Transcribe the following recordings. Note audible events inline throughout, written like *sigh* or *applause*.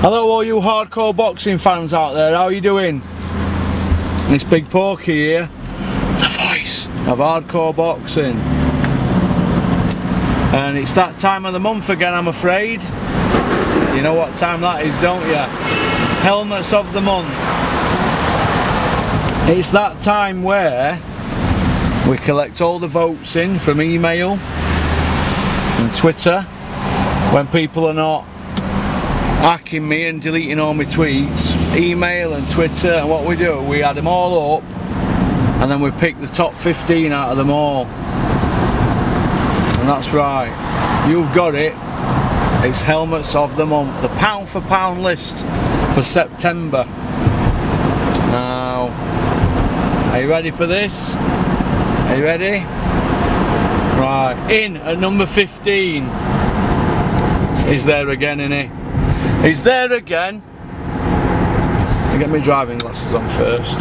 Hello all you hardcore boxing fans out there, how are you doing? It's Big Porky here, the voice of hardcore boxing. And it's that time of the month again I'm afraid. You know what time that is don't you? Helmets of the month. It's that time where we collect all the votes in from email and Twitter when people are not hacking me and deleting all my tweets, email and Twitter and what we do, we add them all up and then we pick the top 15 out of them all. And that's right, you've got it. It's helmets of the month, the pound for pound list for September. Now, are you ready for this? Are you ready? Right, in at number 15. He's there again, isn't he? He's there again. I get my driving glasses on first.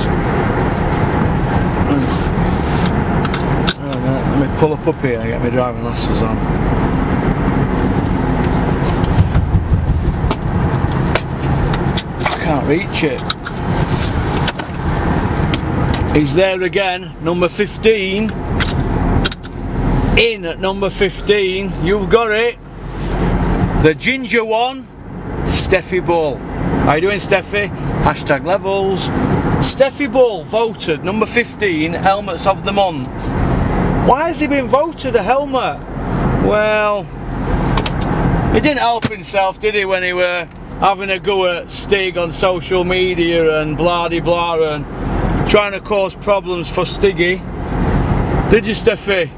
Let me pull up up here and get my driving glasses on. Can't reach it. He's there again, number 15. In at number 15, you've got it. The ginger one, Stefy Bull. How you doing, Stefy? Hashtag levels. Stefy Bull voted number 15 helmets of the month. Why has he been voted a helmet? Well, he didn't help himself, did he, when he were having a go at Stig on social media and blah de blah and trying to cause problems for Stiggy. Did you, Stefy?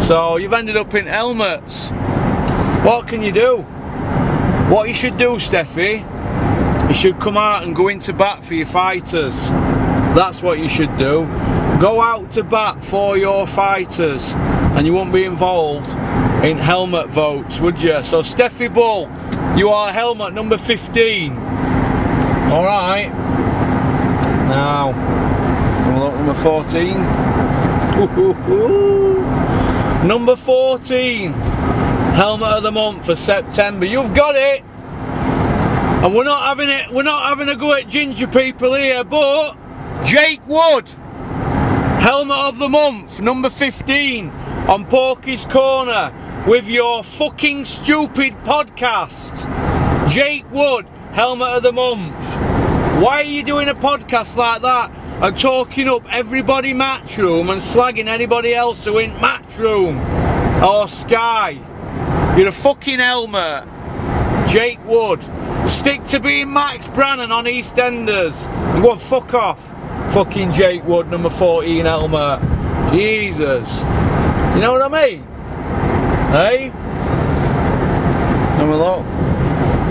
So you've ended up in helmets. What can you do? What you should do, Stefy, you should come out and go into bat for your fighters. That's what you should do. Go out to bat for your fighters and you won't be involved in helmet votes, would you? So Stefy Bull, you are helmet number 15. Alright. Now, number 14. Number 14. Helmet of the month for September. You've got it. And we're not having it, we're not having a go at ginger people here, but Jake Wood. Helmet of the month, number 15 on Porky's Corner with your fucking stupid podcast. Jake Wood, Helmet of the Month. Why are you doing a podcast like that and talking up everybody Matchroom and slagging anybody else who ain't Matchroom or Sky? You're a fucking helmet. Jake Wood. Stick to being Max Branning on EastEnders and go fuck off. Fucking Jake Wood, number 14 helmet. Jesus. Do you know what I mean? Hey? Have a look.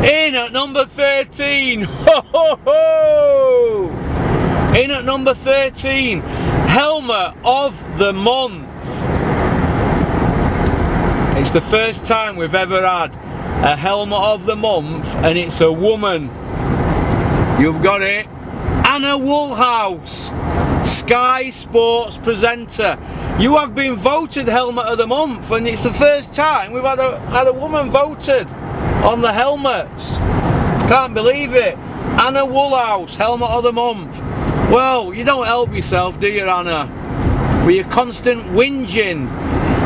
In at number 13. Ho ho ho! In at number 13. Helmet of the month. It's the first time we've ever had a helmet of the month and it's a woman. You've got it. Anna Woolhouse, Sky Sports presenter. You have been voted Helmet of the Month and it's the first time we've had a, had a woman voted on the helmets. Can't believe it. Anna Woolhouse, Helmet of the Month. Well, you don't help yourself, do you, Anna? With your constant whinging.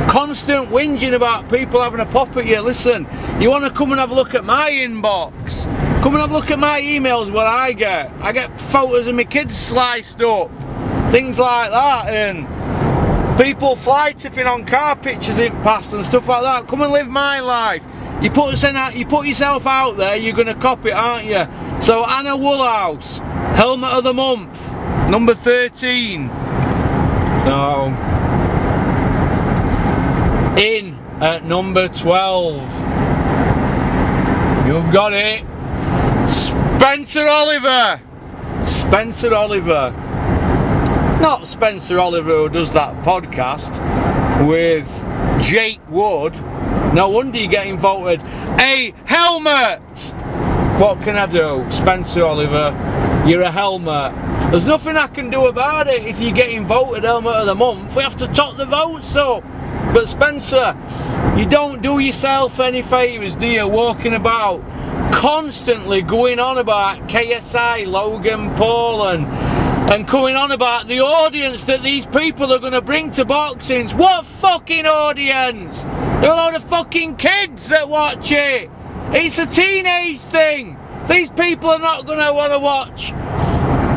Constant whinging about people having a pop at you. Listen, you want to come and have a look at my inbox? Come and have a look at my emails, what I get. I get photos of my kids sliced up. Things like that. And people fly tipping on car pictures in past and stuff like that. Come and live my life. You put, you put yourself out there, you're going to cop it, aren't you? So Anna Woolhouse, Helmet of the Month, number 13. So, in at number 12. You've got it. Spencer Oliver. Spencer Oliver. Not Spencer Oliver who does that podcast with Jake Wood. No wonder you're getting voted a helmet. What can I do? Spencer Oliver, you're a helmet. There's nothing I can do about it if you're getting voted helmet of the month. We have to top the votes up. But Spencer, you don't do yourself any favours, do you? Walking about constantly going on about KSI, Logan Paul and and coming on about the audience that these people are going to bring to boxing. What fucking audience? There are a lot of fucking kids that watch it. It's a teenage thing. These people are not going to want to watch.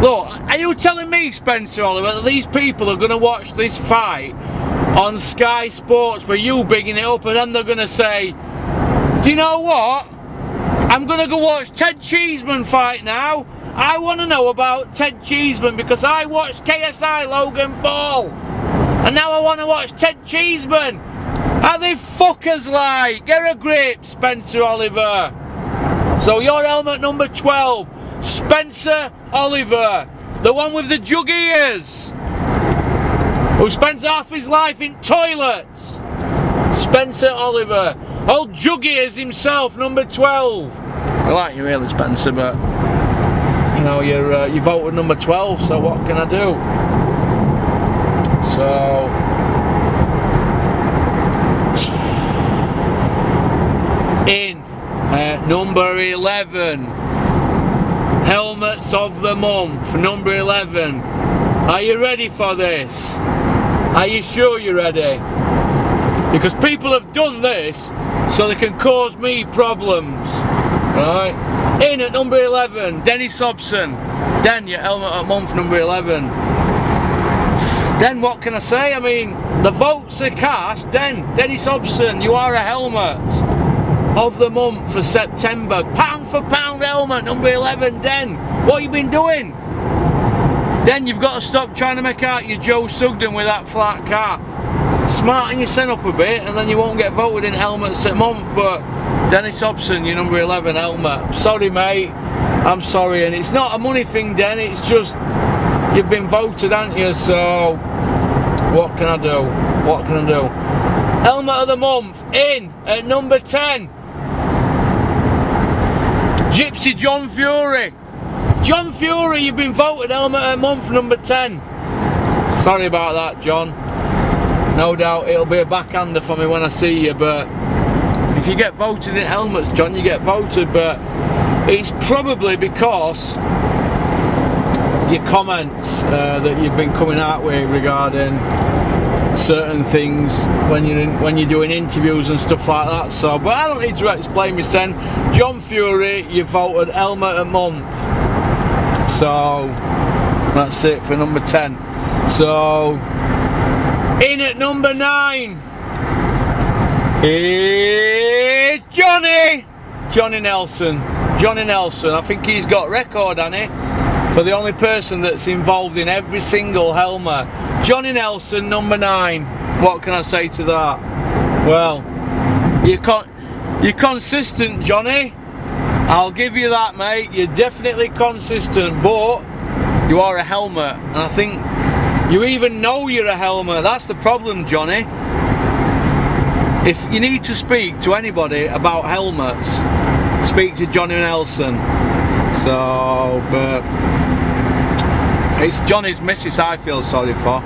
Look, are you telling me, Spencer Oliver, that these people are going to watch this fight on Sky Sports for you bigging it up and then they're going to say, do you know what? I'm going to go watch Ted Cheeseman fight now. I want to know about Ted Cheeseman because I watched KSI Logan Paul. And now I want to watch Ted Cheeseman. Are they fuckers like? Get a grip, Spencer Oliver. So your helmet number 12, Spencer Oliver. The one with the jug ears. Who spends half his life in toilets. Spencer Oliver. Old jug ears himself, number 12. I like you really, Spencer, but know, you're uh, you voted number 12, so what can I do? So in uh, number 11 helmets of the month number 11 are you ready for this? Are you sure you're ready? Because people have done this so they can cause me problems. Right in at number 11, Dennis Hobson. Den, your helmet at month number 11. Then what can I say? I mean, the votes are cast. Den, Dennis Hobson, you are a helmet of the month for September. Pound for pound helmet, number 11, Den. What you been doing? Then you've got to stop trying to make out you're Joe Sugden with that flat cap. Smarten yourself up a bit and then you won't get voted in helmets at month, but Dennis Hobson, your number 11 helmet. Sorry, mate. I'm sorry, and it's not a money thing, Den. It's just you've been voted, haven't you? So what can I do? What can I do? Helmet of the month in at number 10. Gypsy John Fury. John Fury, you've been voted helmet of the month number 10. Sorry about that, John. No doubt it'll be a backhander for me when I see you, but if you get voted in helmets, John, you get voted, but it's probably because your comments uh, that you've been coming out with regarding certain things when you're in, when you're doing interviews and stuff like that. So, but I don't need to explain my then. John Fury, you voted helmet a month. So that's it for number 10. So in at number nine is Johnny! Johnny Nelson. Johnny Nelson. I think he's got record on it for the only person that's involved in every single helmet. Johnny Nelson, number nine. What can I say to that? Well, you're, con you're consistent, Johnny. I'll give you that, mate. You're definitely consistent, but you are a helmet. And I think you even know you're a helmet. That's the problem, Johnny if you need to speak to anybody about helmets, speak to Johnny Nelson. So, but it's Johnny's missus I feel sorry for.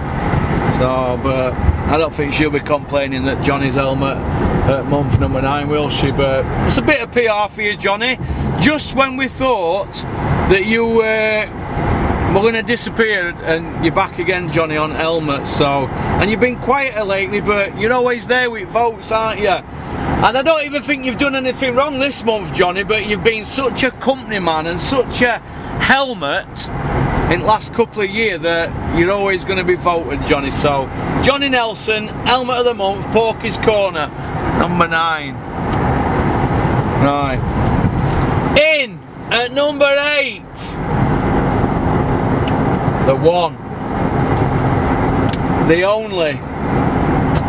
So, but I don't think she'll be complaining that Johnny's helmet at month number nine, will she? But it's a bit of PR for you, Johnny. Just when we thought that you uh, we're going to disappear and you're back again Johnny on helmet so and you've been quieter lately but you're always there with votes aren't you and I don't even think you've done anything wrong this month Johnny but you've been such a company man and such a helmet in the last couple of years that you're always going to be voted Johnny so. Johnny Nelson helmet of the month Porky's Corner number nine. Right. In at number eight the one, the only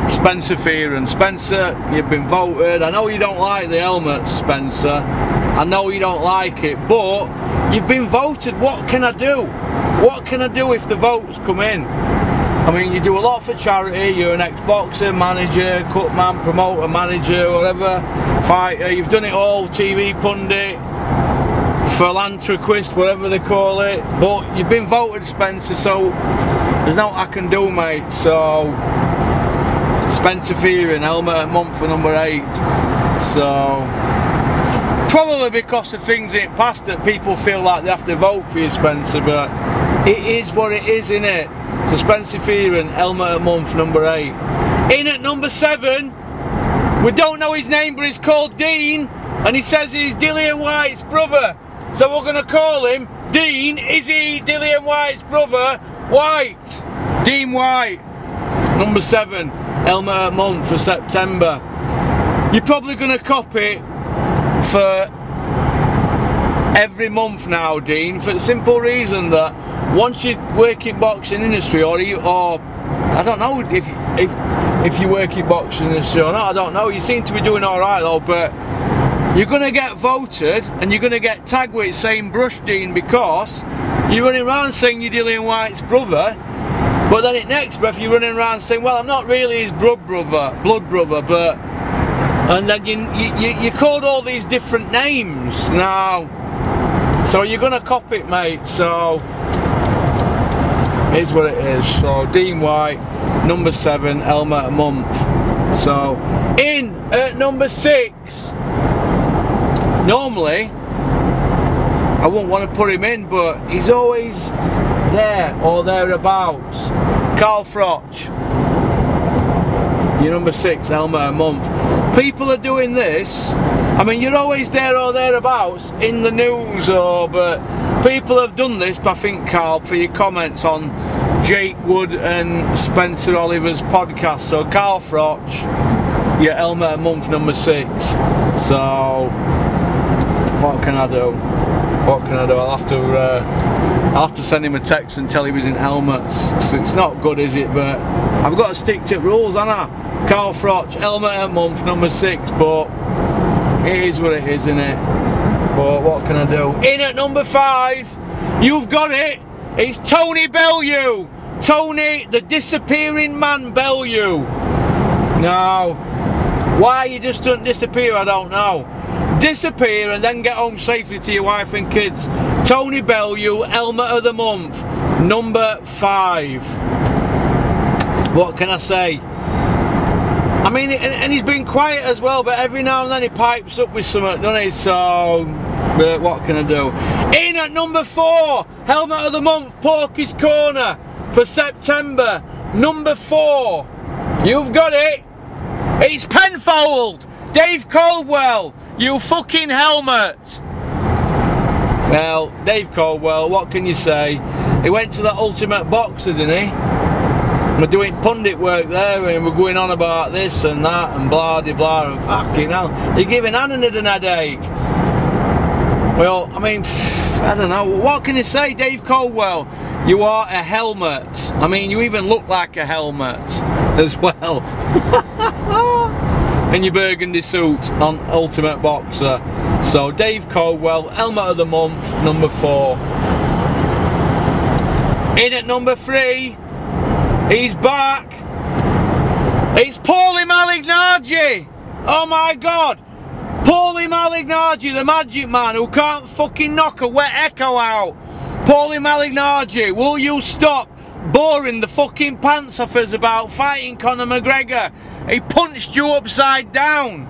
Spencer Fearon. Spencer, you've been voted. I know you don't like the helmet, Spencer. I know you don't like it, but you've been voted. What can I do? What can I do if the votes come in? I mean, you do a lot for charity. You're an ex-boxer, manager, cutman, promoter, manager, whatever, fighter. You've done it all. TV pundit, philanthropist, whatever they call it. But you've been voted, Spencer, so there's nothing I can do, mate. So Spencer Fearon, helmet a month for number eight. So probably because of things in the past that people feel like they have to vote for you, Spencer. But it is what it is, isn't it? So Spencer Fearon, helmet a month, number eight. In at number seven, we don't know his name, but he's called Dean, and he says he's Dillian Whyte's brother. So we're going to call him Dean. Is he Dillian Whyte's brother? Whyte. Dean Whyte. Number seven, Elmer month for September. You're probably going to copy for every month now, Dean, for the simple reason that once you work in boxing industry, or you, or I don't know if if if you work in boxing industry or not, I don't know. You seem to be doing all right though, but you're going to get voted and you're going to get tagged with saying Brush Dean because you're running around saying you're Dillian Whyte's brother, but then at next breath you're running around saying, well, I'm not really his blood brother, blood brother, but and then you you you called all these different names now. So you're going to cop it, mate. So is what it is. So Dean Whyte, number seven, Elmer a month. So in at number six. Normally, I wouldn't want to put him in, but he's always there or thereabouts. Carl Froch. Your number six, Elmer a month. People are doing this. I mean, you're always there or thereabouts in the news, or but people have done this. But I think Carl, for your comments on Jake Wood and Spencer Oliver's podcast. So Carl Froch, your Elmer a month, number six. So what can I do? What can I do? I'll have to. Uh, I'll have to send him a text and tell him he's in helmets. It's not good, is it? But I've got to stick to rules, haven't I? Carl Froch, helmet month, number six, but it is what it is, isn't it? But what can I do? In at number five, you've got it. It's Tony Bellew. Tony, the disappearing man Bellew. Now, Why you just don't disappear, I don't know. Disappear and then get home safely to your wife and kids. Tony Bellew, helmet of the month, number five. What can I say? I mean, and, he's been quiet as well, but every now and then he pipes up with something, doesn't he? So, but what can I do? In at number four, helmet of the month, Porky's Corner for September. Number four, you've got it. It's Penfold, Dave Coldwell, you fucking helmet. Well, Dave Coldwell, what can you say? He went to the Ultimate Boxer, didn't he? We're doing pundit work there and we're going on about this and that and blah de blah and fucking hell. You're giving Annan an headache. Well, I mean, I don't know. What can you say, Dave Coldwell? You are a helmet. I mean, you even look like a helmet as well. *laughs* In your burgundy suit on Ultimate Boxer. So, Dave Coldwell, helmet of the month, number four. In at number three, He's back. It's Paulie Malignaggi. Oh my God. Paulie Malignaggi, the magic man who can't fucking knock a wet echo out. Paulie Malignaggi, will you stop boring the fucking pants off us about fighting Conor McGregor? He punched you upside down.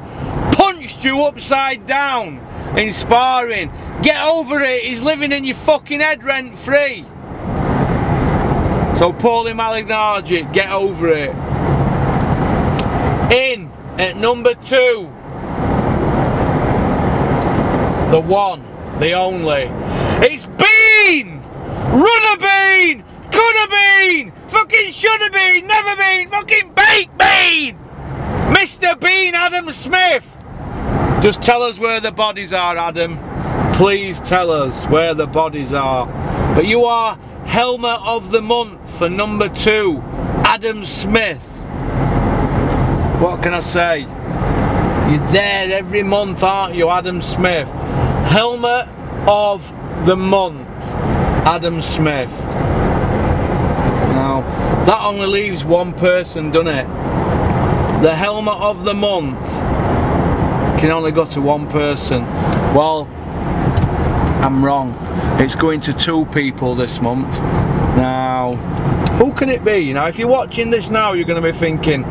Punched you upside down in sparring. Get over it. He's living in your fucking head rent free. So Paulie Malignaggi, get over it. In at number two, the one, the only. It's Bean! Runner Bean! Coulda been! Fucking shoulda been! Never been! Fucking baked bean! Mr. Bean Adam Smith! Just tell us where the bodies are, Adam. Please tell us where the bodies are. But you are Helmet of the Month for number two, Adam Smith. What can I say? You're there every month, aren't you, Adam Smith? Helmet of the Month, Adam Smith. Now, that only leaves one person, doesn't it? The Helmet of the Month can only go to one person. Well, I'm wrong. It's going to two people this month. Now, who can it be? You know, if you're watching this now, you're going to be thinking,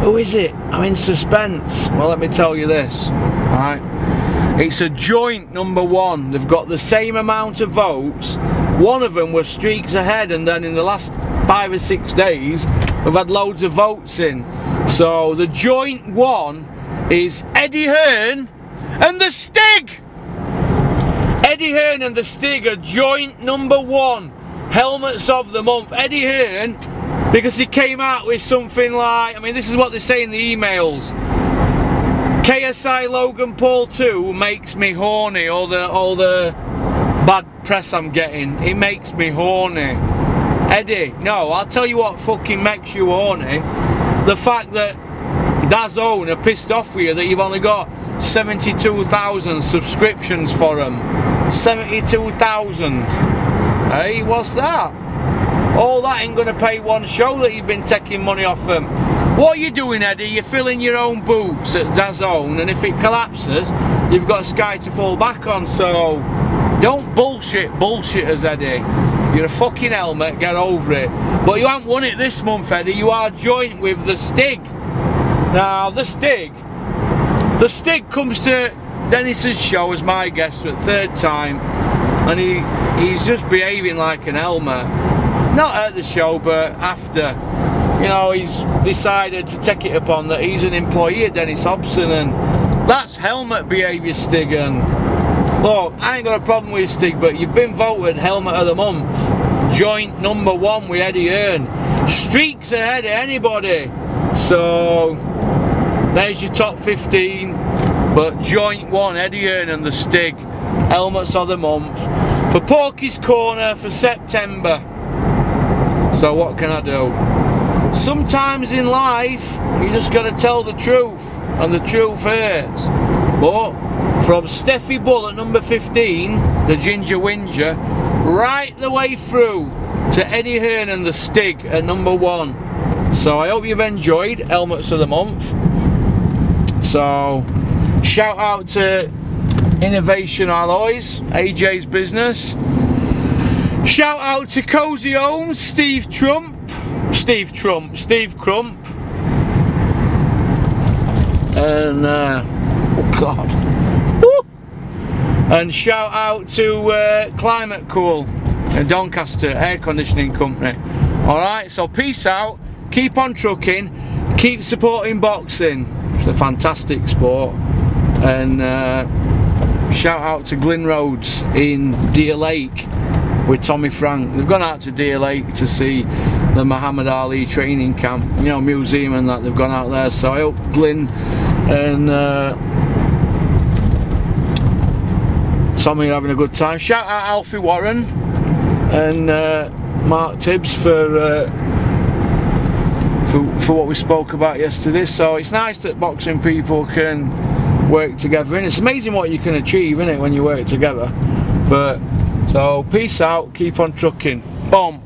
who is it? I'm in suspense. Well, let me tell you this, right? It's a joint number one. They've got the same amount of votes. One of them was streaks ahead, and then in the last five or six days, we've had loads of votes in. So the joint one is Eddie Hearn and the Stig. Eddie Hearn and the Stig are joint number one helmets of the month. Eddie Hearn, because he came out with something like, I mean, this is what they say in the emails. KSI Logan Paul 2 makes me horny. All the all the bad press I'm getting, it makes me horny. Eddie, no, I'll tell you what fucking makes you horny. The fact that DAZN are pissed off with you that you've only got 72,000 subscriptions for them. 72,000. Hey, what's that? All that ain't gonna pay one show that you've been taking money off them. What are you doing, Eddie? You're filling your own boots at DAZN, and if it collapses, you've got Sky to fall back on. So don't bullshit bullshitters, Eddie. You're a fucking helmet, get over it. But you haven't won it this month, Eddie. You are joint with the Stig. Now, the Stig, the Stig comes to Dennis's show as my guest for the third time, and he he's just behaving like an helmet. Not at the show, but after you know, he's decided to take it upon that he's an employee at Dennis Hobson and that's helmet behaviour Stig and look, I ain't got a problem with Stig but you've been voted helmet of the month. Joint number one with Eddie Hearn. Streaks ahead of anybody. So there's your top 15 but joint one Eddie Hearn and the Stig helmets of the month. For Porky's Corner for September. So what can I do? Sometimes in life you just got to tell the truth. And the truth hurts. But from Stefy Bull at number 15 the Ginger Whinger right the way through to Eddie Hearn and the Stig at number one. So I hope you've enjoyed helmets of the month. So shout out to Innovation Alloys AJ's business. Shout out to Cozy Homes Steve Trump. Steve Trump, Steve Crump, and uh, oh god! And shout out to uh, Climate Cool, Doncaster Air Conditioning Company. All right, so peace out, keep on trucking, keep supporting boxing. It's a fantastic sport, and uh, shout out to Glyn Rhodes in Deer Lake with Tommy Frank. They've gone out to Deer Lake to see the Muhammad Ali training camp, you know, museum and that. They've gone out there. So I hope Glyn and uh, Tommy having a good time. Shout out Alfie Warren and uh, Mark Tibbs for, uh, for for what we spoke about yesterday. So it's nice that boxing people can work together, and it's amazing what you can achieve, isn't it, when you work together. But so peace out, keep on trucking. Boom.